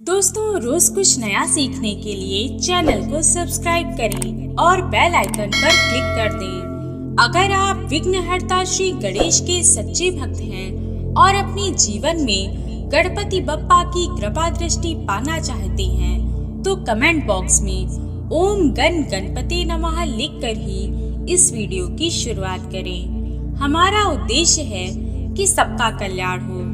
दोस्तों, रोज कुछ नया सीखने के लिए चैनल को सब्सक्राइब करें और बेल आइकन पर क्लिक कर दें। अगर आप विघ्नहर्ता श्री गणेश के सच्चे भक्त हैं और अपने जीवन में गणपति बप्पा की कृपा दृष्टि पाना चाहते हैं तो कमेंट बॉक्स में ओम गण गणपति नमः लिख कर ही इस वीडियो की शुरुआत करें हमारा उद्देश्य है कि सबका कल्याण हो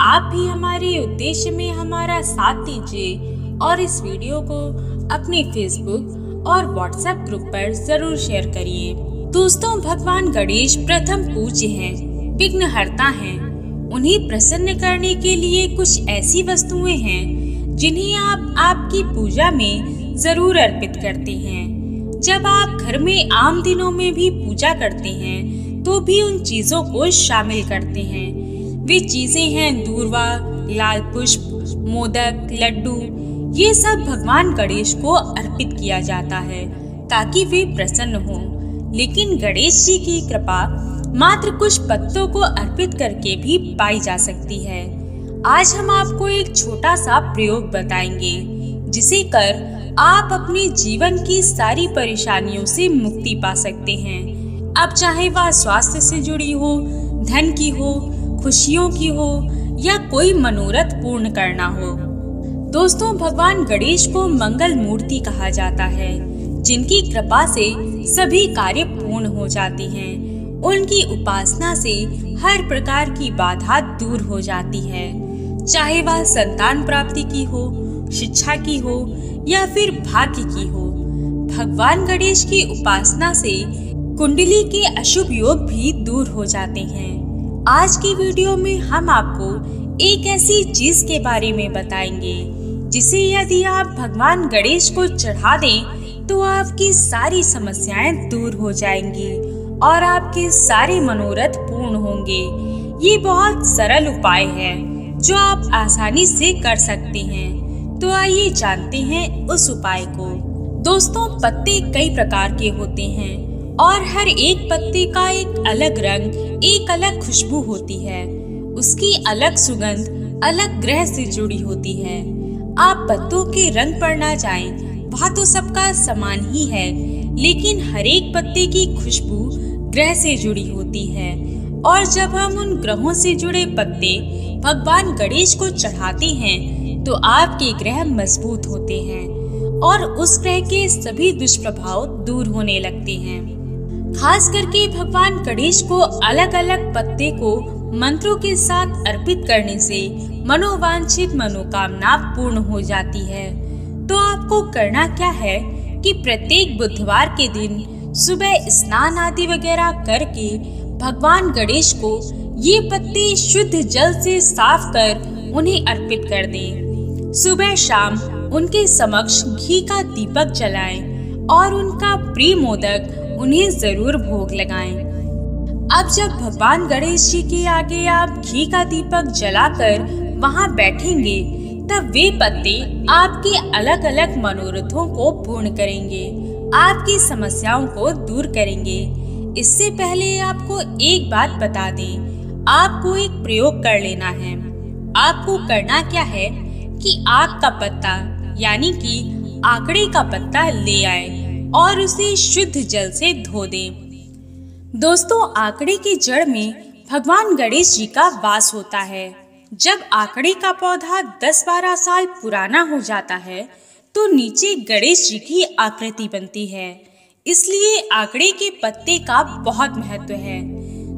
आप भी हमारे उद्देश्य में हमारा साथ दीजिए और इस वीडियो को अपने फेसबुक और व्हाट्सएप ग्रुप पर ज़रूर शेयर करिए। दोस्तों भगवान गणेश प्रथम पूज्य हैं, विघ्नहर्ता हैं। उन्हें प्रसन्न करने के लिए कुछ ऐसी वस्तुएँ हैं जिन्हें आप आपकी पूजा में ज़रूर अर्पित करते हैं। जब आप घर में आम दिनों में भी पूजा करते हैं तो भी उन चीज़ों को शामिल करते हैं। वे चीज़ें हैं दूरवा, लाल पुष्प, मोदक, लड्डू। ये सब भगवान गणेश को अर्पित किया जाता है ताकि वे प्रसन्न हों। लेकिन गणेश जी की कृपा मात्र कुछ पत्तों को अर्पित करके भी पाई जा सकती है। आज हम आपको एक छोटा सा प्रयोग बताएँगे, जिसे कर आप अपने जीवन की सारी परेशानियों से मुक्ति पा सकते हैं। अब चाहे वह स्वास्थ्य से जुड़ी हो, धन की हो खुशियों की हो या कोई मनोरथ पूर्ण करना हो। दोस्तों, भगवान गणेश को मंगल मूर्ति कहा जाता है, जिनकी कृपा से सभी कार्य पूर्ण हो जाते हैं। उनकी उपासना से हर प्रकार की बाधा दूर हो जाती है। चाहे वह संतान प्राप्ति की हो, शिक्षा की हो या फिर भाग्य की हो, भगवान गणेश की उपासना से कुंडली के अशुभ योग भी दूर हो जाते हैं। आज की वीडियो में हम आपको एक ऐसी चीज़ के बारे में बताएँगे, जिसे यदि आप भगवान गणेश को चढ़ा दें तो आपकी सारी समस्याएँ दूर हो जाएँगी और आपके सारे मनोरथ पूर्ण होंगे। ये बहुत सरल उपाय है, जो आप आसानी से कर सकते हैं। तो आइए जानते हैं उस उपाय को। दोस्तों, पत्ते कई प्रकार के होते हैं। और हर एक पत्ते का एक अलग रंग एक अलग खुशबू होती है। उसकी अलग सुगंध अलग ग्रह से जुड़ी होती है। आप पत्तों के रंग पर ना जाएँ, वह तो सबका समान ही है। लेकिन हर एक पत्ते की खुशबू ग्रह से जुड़ी होती है। और जब हम उन ग्रहों से जुड़े पत्ते भगवान गणेश को चढ़ाते हैं तो आपके ग्रह मज़बूत होते हैं और उस ग्रह के सभी दुष्प्रभाव दूर होने लगते हैं। खास करके भगवान गणेश को अलग अलग पत्ते को मंत्रों के साथ अर्पित करने से मनोवांछित मनोकामना पूर्ण हो जाती है तो आपको करना क्या है कि प्रत्येक बुधवार के दिन सुबह स्नान आदि वगैरह करके भगवान गणेश को ये पत्ते शुद्ध जल से साफ़ कर उन्हें अर्पित कर दें। सुबह शाम उनके समक्ष घी का दीपक जलाएँ और उनका प्रिय मोदक उन्हें ज़रूर भोग लगाएँ। अब जब भगवान गणेश जी के आगे आप घी का दीपक जलाकर वहाँ बैठेंगे, तब वे पत्ते आपके अलग अलग मनोरथों को पूर्ण करेंगे, आपकी समस्याओं को दूर करेंगे। इससे पहले आपको एक बात बता दें, आपको एक प्रयोग कर लेना है। आपको करना क्या है कि आग का पत्ता, यानी कि आंकड़े का पत्ता ले आए। और उसे शुद्ध जल से धो दें। दोस्तों, आंकड़े की जड़ में भगवान गणेश जी का वास होता है जब आंकड़े का पौधा 10-12 साल पुराना हो जाता है तो नीचे गणेश जी की आकृति बनती है इसलिए आंकड़े के पत्ते का बहुत महत्व है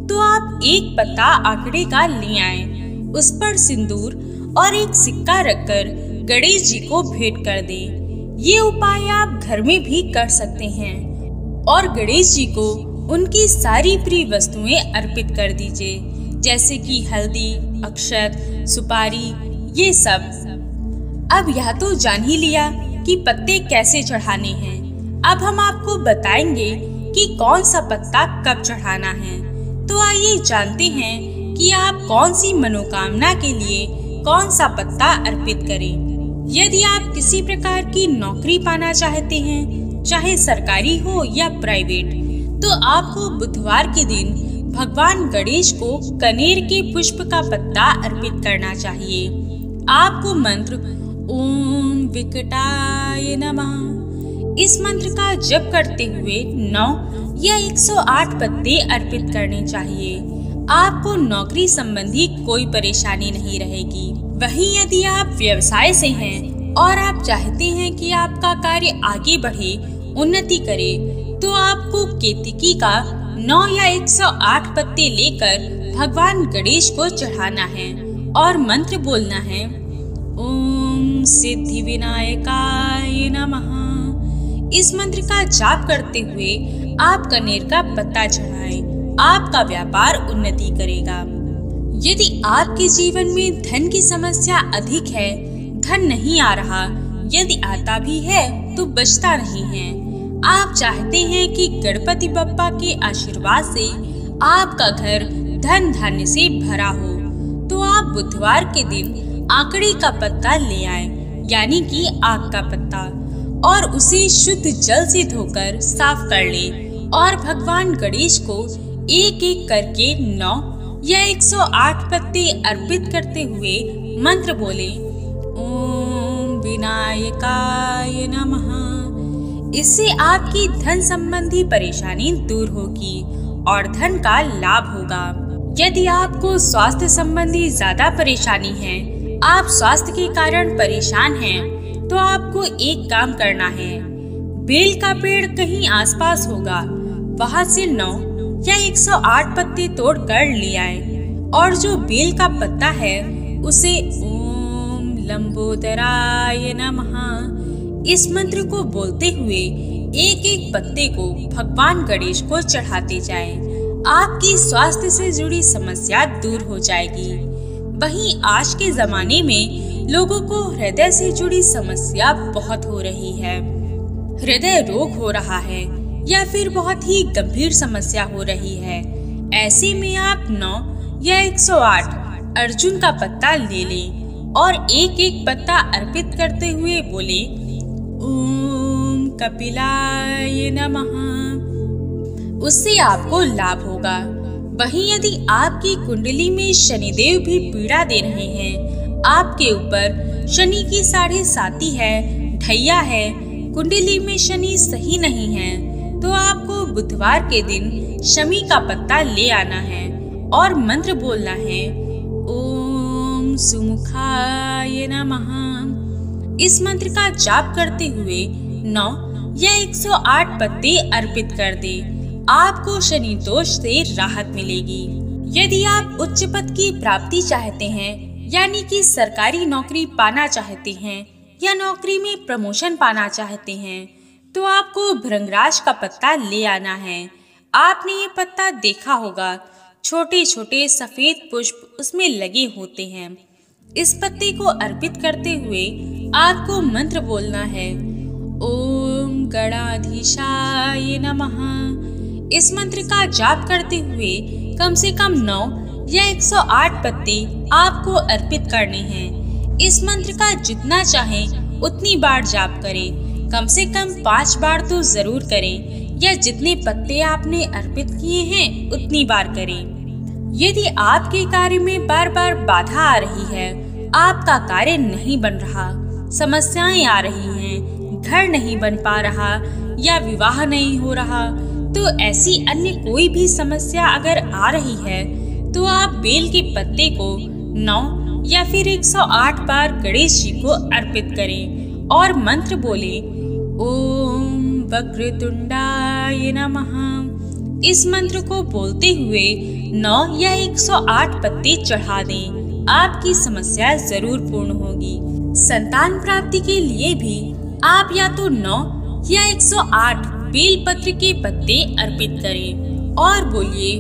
तो आप एक पत्ता आंकड़े का ले आए उस पर सिंदूर और एक सिक्का रखकर गणेश जी को भेंट कर दें। ये उपाय आप घर में भी कर सकते हैं। और गणेश जी को उनकी सारी प्रिय वस्तुएँ अर्पित कर दीजिए, जैसे कि हल्दी, अक्षत, सुपारी, ये सब। अब यह तो जान ही लिया कि पत्ते कैसे चढ़ाने हैं। अब हम आपको बताएँगे कि कौन सा पत्ता कब चढ़ाना है। तो आइए जानते हैं कि आप कौन सी मनोकामना के लिए कौन सा पत्ता अर्पित करें। यदि आप किसी प्रकार की नौकरी पाना चाहते हैं, चाहे सरकारी हो या प्राइवेट तो आपको बुधवार के दिन भगवान गणेश को कनेर के पुष्प का पत्ता अर्पित करना चाहिए। आपको मंत्र, ओम विकटाय नमः इस मंत्र का जप करते हुए नौ या 108 पत्ते अर्पित करने चाहिए। आपको नौकरी संबंधी कोई परेशानी नहीं रहेगी। वहीं यदि आप व्यवसाय से हैं और आप चाहते हैं कि आपका कार्य आगे बढ़े उन्नति करे तो आपको केतकी का नौ या 108 पत्ते लेकर भगवान गणेश को चढ़ाना है और मंत्र बोलना है ओम सिद्धि विनायकाय नमः। इस मंत्र का जाप करते हुए आप कनेर का पत्ता चढ़ाएँ, आपका व्यापार उन्नति करेगा। यदि आपके जीवन में धन की समस्या अधिक है, धन नहीं आ रहा, यदि आता भी है तो बचता नहीं है। आप चाहते हैं कि गणपति बप्पा के आशीर्वाद से आपका घर धन धान्य से भरा हो तो आप बुधवार के दिन आकड़ी का पत्ता ले आए, यानी कि आग का पत्ता, और उसे शुद्ध जल से धोकर साफ़ कर ले, और भगवान गणेश को एक एक करके नौ या 108 पत्ते अर्पित करते हुए मंत्र बोले ओम विनायकाय नमः। इससे आपकी धन संबंधी परेशानी दूर होगी और धन का लाभ होगा। यदि आपको स्वास्थ्य संबंधी ज़्यादा परेशानी है आप स्वास्थ्य के कारण परेशान हैं, तो आपको एक काम करना है। बेल का पेड़ कहीं आसपास होगा वहाँ से नौ या 108 पत्ते तोड़ कर ले आए। और जो बेल का पत्ता है, उसे ओम लंबोदराय नमः। इस मंत्र को बोलते हुए एक एक पत्ते को भगवान गणेश को चढ़ाते जाएँ। आपकी स्वास्थ्य से जुड़ी समस्या दूर हो जाएगी। वहीं आज के जमाने में लोगों को हृदय से जुड़ी समस्या बहुत हो रही है। हृदय रोग हो रहा है। या फिर बहुत ही गंभीर समस्या हो रही है। ऐसे में आप नौ या 108 अर्जुन का पत्ता ले लें और एक एक पत्ता अर्पित करते हुए बोले, ओम कपिलाय नमः। उससे आपको लाभ होगा। वहीं यदि आपकी कुंडली में शनिदेव भी पीड़ा दे रहे हैं, आपके ऊपर शनि की साढ़े साती है, ढैया है, कुंडली में शनि सही नहीं है तो आपको बुधवार के दिन शमी का पत्ता ले आना है और मंत्र बोलना है, ओम सुमुखाय नमः। इस मंत्र का जाप करते हुए नौ या 108 पत्ते अर्पित कर दे। आपको शनि दोष से राहत मिलेगी। यदि आप उच्च पद की प्राप्ति चाहते हैं, यानी कि सरकारी नौकरी पाना चाहते हैं या नौकरी में प्रमोशन पाना चाहते हैं तो आपको भृंगराज का पत्ता ले आना है। आपने ये पत्ता देखा होगा छोटे छोटे सफ़ेद पुष्प उसमें लगे होते हैं। इस पत्ते को अर्पित करते हुए आपको मंत्र बोलना है। ओम गणाधीशाय नमः। इस मंत्र का जाप करते हुए कम से कम नौ या 108 पत्ते आपको अर्पित करने हैं। इस मंत्र का जितना चाहे उतनी बार जाप करें। कम से कम पाँच बार तो ज़रूर करें, या जितने पत्ते आपने अर्पित किए हैं, उतनी बार करें। यदि आपके कार्य में बार बार बाधा आ रही है, आपका कार्य नहीं बन रहा, समस्याएँ आ रही हैं, घर नहीं बन पा रहा, या विवाह नहीं हो रहा तो ऐसी अन्य कोई भी समस्या अगर आ रही है तो आप बेल के पत्ते को नौ या फिर 108 बार गणेश जी को अर्पित करें और मंत्र बोले ओम वक्रतुंडाय नमः। इस मंत्र को बोलते हुए नौ या 108 पत्ते चढ़ा दें। आपकी समस्या ज़रूर पूर्ण होगी। संतान प्राप्ति के लिए भी आप या तो नौ या 108 बेल पत्र के पत्ते अर्पित करें और बोलिए,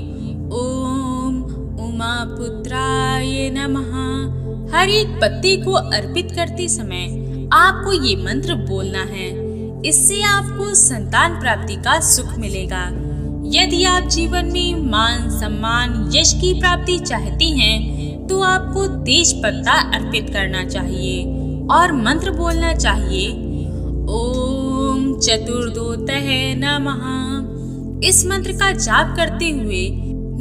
ओम उमा पुत्राय नमः। हर एक पत्ते को अर्पित करते समय आपको ये मंत्र बोलना है। इससे आपको संतान प्राप्ति का सुख मिलेगा। यदि आप जीवन में मान सम्मान यश की प्राप्ति चाहती हैं, तो आपको तेज पत्ता अर्पित करना चाहिए और मंत्र बोलना चाहिए ओम चतुर्दोत नमः। इस मंत्र का जाप करते हुए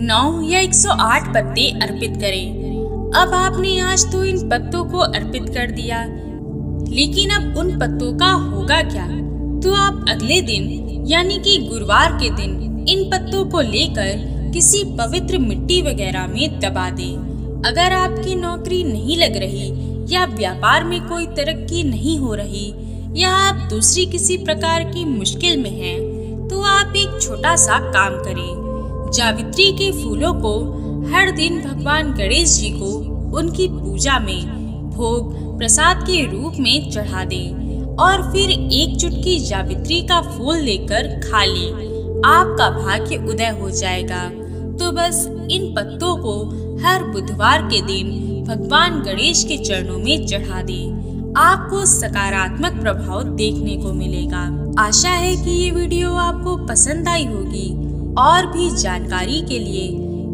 नौ या 108 पत्ते अर्पित करें। अब आपने आज तो इन पत्तों को अर्पित कर दिया। लेकिन अब उन पत्तों का होगा क्या तो आप अगले दिन यानी कि गुरुवार के दिन इन पत्तों को लेकर किसी पवित्र मिट्टी वगैरह में दबा दें। अगर आपकी नौकरी नहीं लग रही या व्यापार में कोई तरक्की नहीं हो रही या आप दूसरी किसी प्रकार की मुश्किल में हैं, तो आप एक छोटा सा काम करें जावित्री के फूलों को हर दिन भगवान गणेश जी को उनकी पूजा में भोग प्रसाद के रूप में चढ़ा दें और फिर एक चुटकी जावित्री का फूल लेकर खा लें। आपका भाग्य उदय हो जाएगा। तो बस इन पत्तों को हर बुधवार के दिन भगवान गणेश के चरणों में चढ़ा दें। आपको सकारात्मक प्रभाव देखने को मिलेगा। आशा है कि ये वीडियो आपको पसंद आई होगी। और भी जानकारी के लिए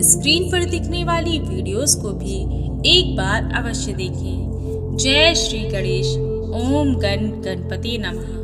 स्क्रीन पर दिखने वाली वीडियोस को भी एक बार अवश्य देखें। जय श्री गणेश। ओम गण गणपति नमः।